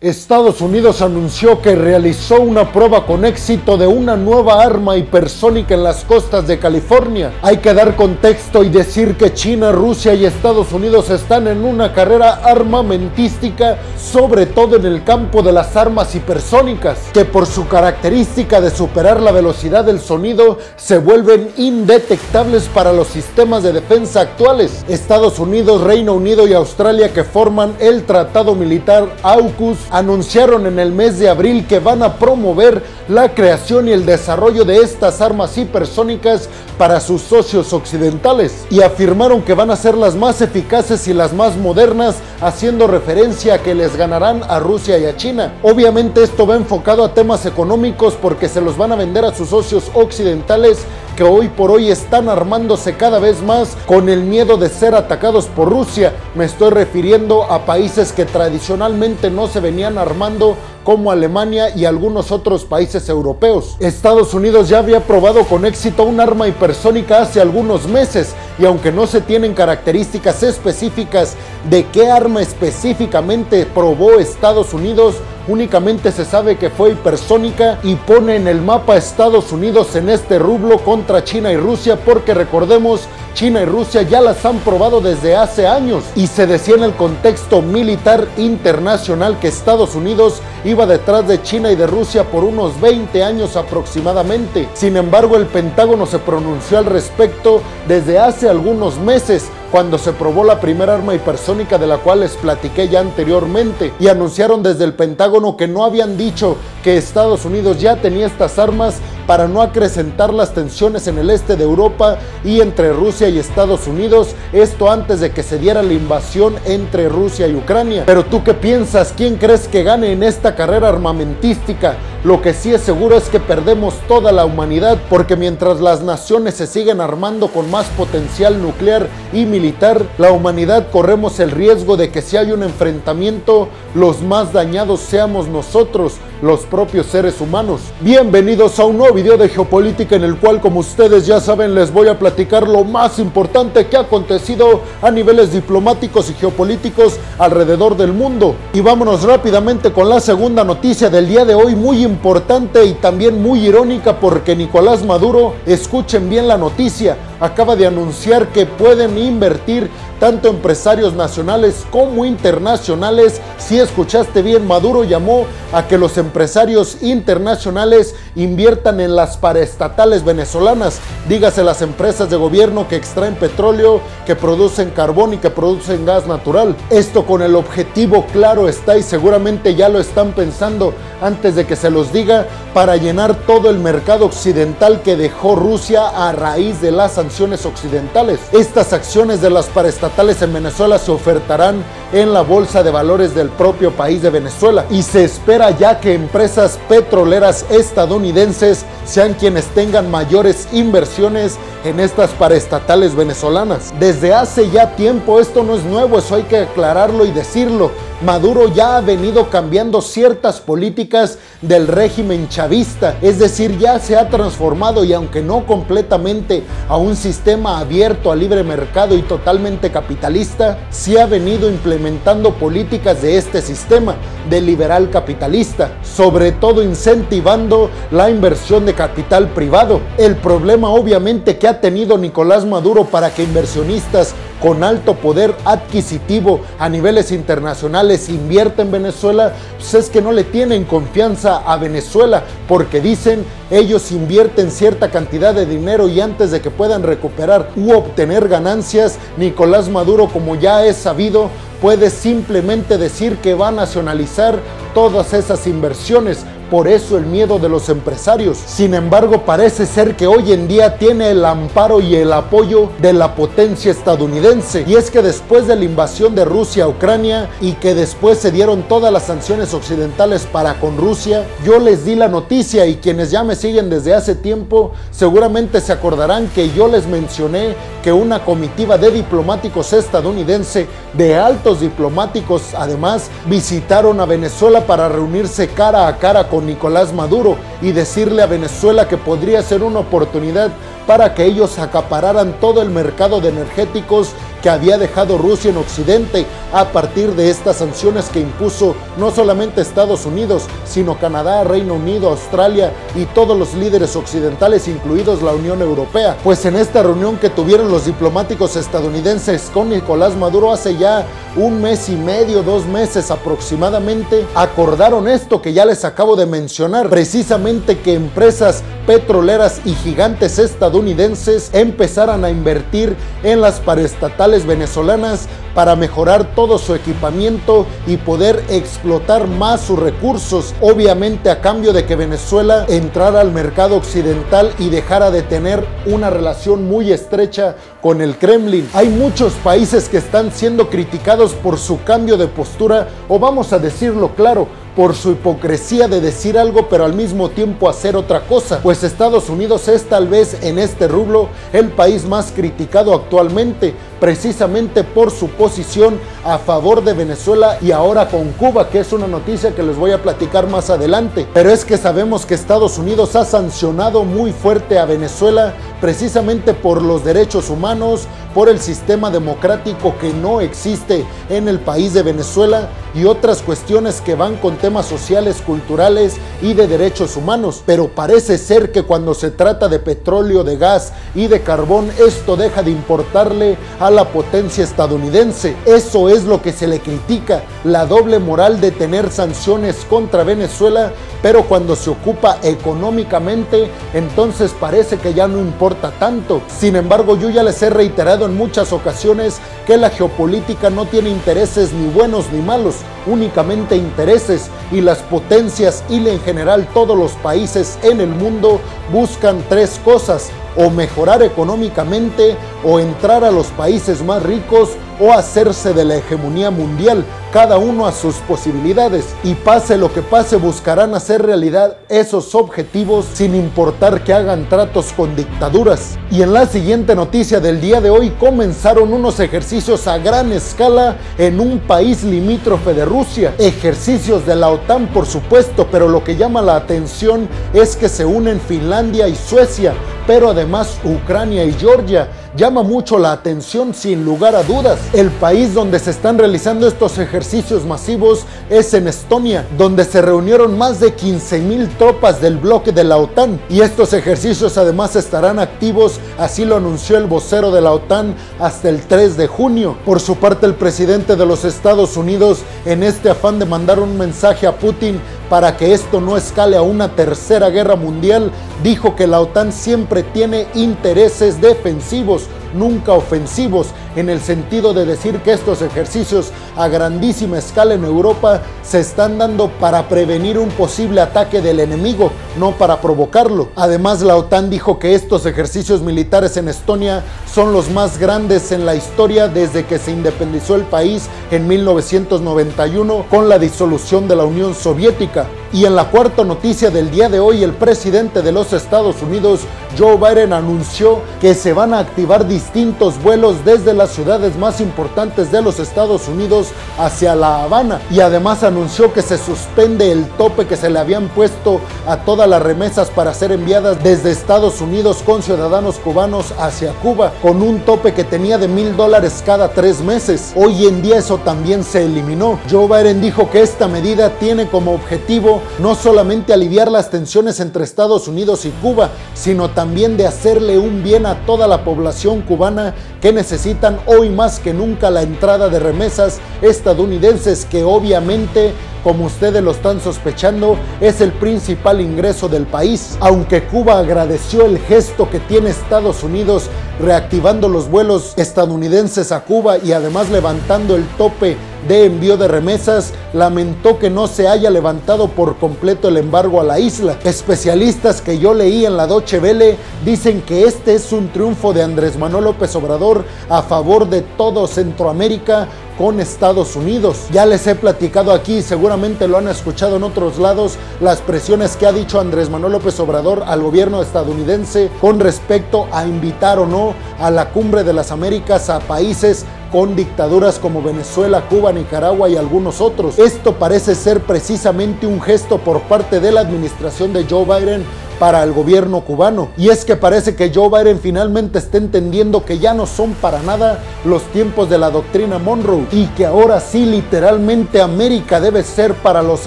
Estados Unidos anunció que realizó una prueba con éxito de una nueva arma hipersónica en las costas de California. Hay que dar contexto y decir que China, Rusia y Estados Unidos están en una carrera armamentística, sobre todo en el campo de las armas hipersónicas, que por su característica de superar la velocidad del sonido se vuelven indetectables para los sistemas de defensa actuales. Estados Unidos, Reino Unido y Australia que forman el Tratado Militar AUKUS anunciaron en el mes de abril que van a promover la creación y el desarrollo de estas armas hipersónicas para sus socios occidentales y afirmaron que van a ser las más eficaces y las más modernas, haciendo referencia a que les ganarán a Rusia y a China. Obviamente esto va enfocado a temas económicos porque se los van a vender a sus socios occidentales que hoy por hoy están armándose cada vez más con el miedo de ser atacados por Rusia. Me estoy refiriendo a países que tradicionalmente no se venían armando como Alemania y algunos otros países europeos. Estados Unidos ya había probado con éxito un arma hipersónica hace algunos meses y aunque no se tienen características específicas de qué arma específicamente probó Estados Unidos, únicamente se sabe que fue hipersónica y pone en el mapa Estados Unidos en este rublo contra China y Rusia porque recordemos China y Rusia ya las han probado desde hace años y se decía en el contexto militar internacional que Estados Unidos iba detrás de China y de Rusia por unos 20 años aproximadamente. Sin embargo, el Pentágono se pronunció al respecto desde hace algunos meses cuando se probó la primera arma hipersónica de la cual les platiqué ya anteriormente y anunciaron desde el Pentágono que no habían dicho que Estados Unidos ya tenía estas armas para no acrecentar las tensiones en el este de Europa y entre Rusia y Estados Unidos, esto antes de que se diera la invasión entre Rusia y Ucrania. Pero tú qué piensas, ¿quién crees que gane en esta carrera armamentística? Lo que sí es seguro es que perdemos toda la humanidad porque mientras las naciones se siguen armando con más potencial nuclear y militar, la humanidad corremos el riesgo de que si hay un enfrentamiento, los más dañados seamos nosotros, los propios seres humanos. Bienvenidos a un nuevo video de geopolítica en el cual como ustedes ya saben les voy a platicar lo más importante que ha acontecido a niveles diplomáticos y geopolíticos alrededor del mundo. Y vámonos rápidamente con la segunda noticia del día de hoy muy importante y también muy irónica porque Nicolás Maduro, escuchen bien la noticia, acaba de anunciar que pueden invertir tanto empresarios nacionales como internacionales. Si escuchaste bien, Maduro llamó a que los empresarios internacionales inviertan en las paraestatales venezolanas, dígase las empresas de gobierno que extraen petróleo, que producen carbón y que producen gas natural. Esto con el objetivo claro está y seguramente ya lo están pensando antes de que se los diga para llenar todo el mercado occidental que dejó Rusia a raíz de las sanciones occidentales. Estas acciones de las paraestatales en Venezuela se ofertarán en la bolsa de valores del propio país de Venezuela y se espera ya que empresas petroleras estadounidenses sean quienes tengan mayores inversiones en estas paraestatales venezolanas. Desde hace ya tiempo, esto no es nuevo, eso hay que aclararlo y decirlo. Maduro ya ha venido cambiando ciertas políticas del régimen chavista, es decir, ya se ha transformado y aunque no completamente a un sistema abierto a libre mercado y totalmente capitalista, sí ha venido implementando políticas de este sistema, de liberal capitalista, sobre todo incentivando la inversión de capital privado. El problema obviamente que ha tenido Nicolás Maduro para que inversionistas con alto poder adquisitivo a niveles internacionales invierte en Venezuela, pues es que no le tienen confianza a Venezuela porque dicen ellos invierten cierta cantidad de dinero y antes de que puedan recuperar u obtener ganancias, Nicolás Maduro, como ya es sabido, puede simplemente decir que va a nacionalizar todas esas inversiones por eso el miedo de los empresarios. Sin embargo, parece ser que hoy en día tiene el amparo y el apoyo de la potencia estadounidense. Y es que después de la invasión de Rusia a Ucrania y que después se dieron todas las sanciones occidentales para con Rusia, yo les di la noticia y quienes ya me siguen desde hace tiempo seguramente se acordarán que yo les mencioné que una comitiva de diplomáticos estadounidense, de altos diplomáticos además, visitaron a Venezuela para reunirse cara a cara con Nicolás Maduro y decirle a Venezuela que podría ser una oportunidad para que ellos acapararan todo el mercado de energéticos había dejado Rusia en Occidente a partir de estas sanciones que impuso no solamente Estados Unidos, sino Canadá, Reino Unido, Australia y todos los líderes occidentales, incluidos la Unión Europea. Pues en esta reunión que tuvieron los diplomáticos estadounidenses con Nicolás Maduro hace ya un mes y medio, dos meses aproximadamente, acordaron esto que ya les acabo de mencionar, precisamente que empresas petroleras y gigantes estadounidenses empezaran a invertir en las paraestatales venezolanas para mejorar todo su equipamiento y poder explotar más sus recursos, obviamente a cambio de que Venezuela entrara al mercado occidental y dejara de tener una relación muy estrecha con el Kremlin. Hay muchos países que están siendo criticados por su cambio de postura o vamos a decirlo claro, por su hipocresía de decir algo pero al mismo tiempo hacer otra cosa, pues Estados Unidos es tal vez en este rublo el país más criticado actualmente, precisamente por su posición a favor de Venezuela y ahora con Cuba, que es una noticia que les voy a platicar más adelante. Pero es que sabemos que Estados Unidos ha sancionado muy fuerte a Venezuela precisamente por los derechos humanos, por el sistema democrático que no existe en el país de Venezuela y otras cuestiones que van con temas sociales, culturales y de derechos humanos. Pero parece ser que cuando se trata de petróleo, de gas y de carbón, esto deja de importarle a la potencia estadounidense. Eso es lo que se le critica, la doble moral de tener sanciones contra Venezuela, pero cuando se ocupa económicamente, entonces parece que ya no importa tanto. Sin embargo, yo ya les he reiterado en muchas ocasiones que la geopolítica no tiene intereses ni buenos ni malos, únicamente intereses y las potencias y en general todos los países en el mundo buscan tres cosas, o mejorar económicamente, o entrar a los países más ricos, o hacerse de la hegemonía mundial, cada uno a sus posibilidades. Y pase lo que pase, buscarán hacer realidad esos objetivos sin importar que hagan tratos con dictaduras. Y en la siguiente noticia del día de hoy comenzaron unos ejercicios a gran escala en un país limítrofe de Rusia. Ejercicios de la OTAN, por supuesto, pero lo que llama la atención es que se unen Finlandia y Suecia, pero además Ucrania y Georgia llama mucho la atención sin lugar a dudas. El país donde se están realizando estos ejercicios masivos es en Estonia, donde se reunieron más de 15 mil tropas del bloque de la OTAN. Y estos ejercicios además estarán activos, así lo anunció el vocero de la OTAN, hasta el 3 de junio. Por su parte, el presidente de los Estados Unidos, en este afán de mandar un mensaje a Putin, para que esto no escale a una tercera guerra mundial, dijo que la OTAN siempre tiene intereses defensivos, nunca ofensivos, en el sentido de decir que estos ejercicios a grandísima escala en Europa se están dando para prevenir un posible ataque del enemigo, no para provocarlo. Además, la OTAN dijo que estos ejercicios militares en Estonia son los más grandes en la historia desde que se independizó el país en 1991 con la disolución de la Unión Soviética. Y en la cuarta noticia del día de hoy, el presidente de los Estados Unidos, Joe Biden, anunció que se van a activar distintos vuelos desde las ciudades más importantes de los Estados Unidos hacia La Habana. Y además anunció que se suspende el tope que se le habían puesto a todas las remesas para ser enviadas desde Estados Unidos con ciudadanos cubanos hacia Cuba, con un tope que tenía de mil dólares cada tres meses. Hoy en día eso también se eliminó. Joe Biden dijo que esta medida tiene como objetivo no solamente aliviar las tensiones entre Estados Unidos y Cuba, sino también de hacerle un bien a toda la población cubana que necesitan hoy más que nunca la entrada de remesas estadounidenses que obviamente como ustedes lo están sospechando, es el principal ingreso del país. Aunque Cuba agradeció el gesto que tiene Estados Unidos reactivando los vuelos estadounidenses a Cuba y además levantando el tope de envío de remesas, lamentó que no se haya levantado por completo el embargo a la isla. Especialistas que yo leí en la Doche Vele dicen que este es un triunfo de Andrés Manuel López Obrador a favor de todo Centroamérica con Estados Unidos. Ya les he platicado aquí, seguramente lo han escuchado en otros lados, las presiones que ha dicho Andrés Manuel López Obrador al gobierno estadounidense con respecto a invitar o no a la cumbre de las Américas a países con dictaduras como Venezuela, Cuba, Nicaragua y algunos otros. Esto parece ser precisamente un gesto por parte de la administración de Joe Biden para el gobierno cubano. Y es que parece que Joe Biden finalmente está entendiendo que ya no son para nada los tiempos de la doctrina Monroe y que ahora sí literalmente América debe ser para los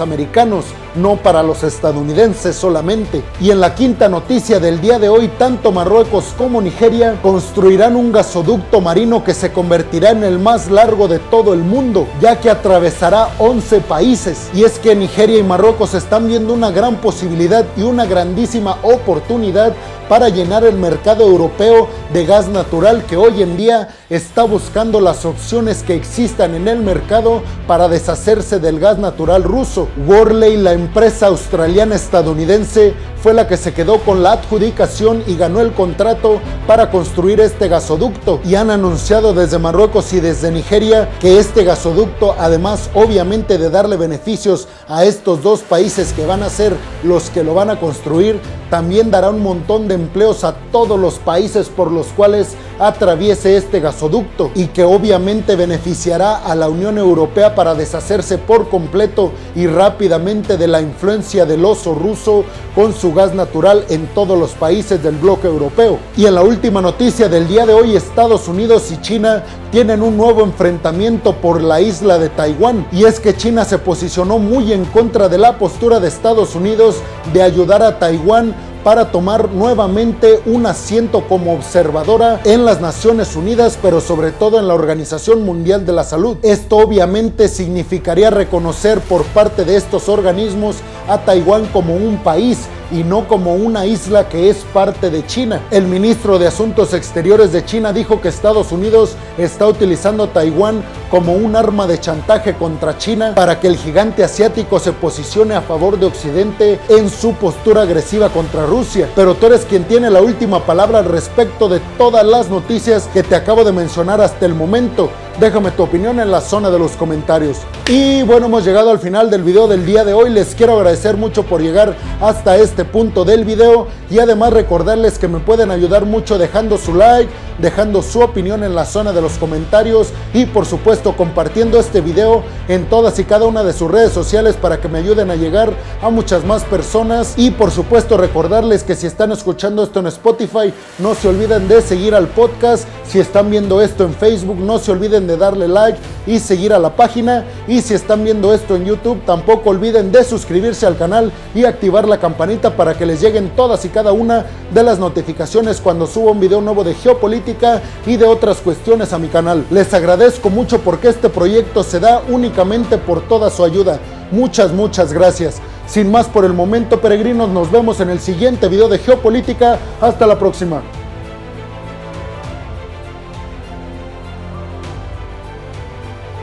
americanos no para los estadounidenses solamente. Y en la quinta noticia del día de hoy, tanto Marruecos como Nigeria construirán un gasoducto marino que se convertirá en el más largo de todo el mundo, ya que atravesará 11 países. Y es que Nigeria y Marruecos están viendo una gran posibilidad y una grandísima oportunidad para llenar el mercado europeo de gas natural que hoy en día está buscando las opciones que existan en el mercado para deshacerse del gas natural ruso. Worley, la empresa australiana estadounidense, fue la que se quedó con la adjudicación y ganó el contrato para construir este gasoducto. Y han anunciado desde Marruecos y desde Nigeria que este gasoducto, además obviamente de darle beneficios a estos dos países que van a ser los que lo van a construir, también dará un montón de empleos a todos los países por los cuales atraviese este gasoducto y que obviamente beneficiará a la Unión Europea para deshacerse por completo y rápidamente de la influencia del oso ruso con su gas natural en todos los países del bloque europeo. Y en la última noticia del día de hoy, Estados Unidos y China tienen un nuevo enfrentamiento por la isla de Taiwán. Y es que China se posicionó muy en contra de la postura de Estados Unidos de ayudar a Taiwán para tomar nuevamente un asiento como observadora en las Naciones Unidas, pero sobre todo en la Organización Mundial de la Salud. Esto obviamente significaría reconocer por parte de estos organismos a Taiwán como un país y no como una isla que es parte de China. El ministro de Asuntos Exteriores de China dijo que Estados Unidos está utilizando Taiwán como un arma de chantaje contra China para que el gigante asiático se posicione a favor de Occidente en su postura agresiva contra Rusia. Pero tú eres quien tiene la última palabra al respecto de todas las noticias que te acabo de mencionar hasta el momento. Déjame tu opinión en la zona de los comentarios. Y bueno, hemos llegado al final del video del día de hoy. Les quiero agradecer mucho por llegar hasta este punto del video y además recordarles que me pueden ayudar mucho dejando su like, dejando su opinión en la zona de los comentarios y por supuesto compartiendo este video en todas y cada una de sus redes sociales para que me ayuden a llegar a muchas más personas y por supuesto recordarles que si están escuchando esto en Spotify no se olviden de seguir al podcast, si están viendo esto en Facebook no se de darle like y seguir a la página y si están viendo esto en YouTube tampoco olviden de suscribirse al canal y activar la campanita para que les lleguen todas y cada una de las notificaciones cuando suba un video nuevo de geopolítica y de otras cuestiones a mi canal. Les agradezco mucho porque este proyecto se da únicamente por toda su ayuda. Muchas, muchas gracias. Sin más por el momento, peregrinos, nos vemos en el siguiente video de geopolítica. Hasta la próxima.